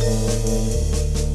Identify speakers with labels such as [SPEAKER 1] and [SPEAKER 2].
[SPEAKER 1] Música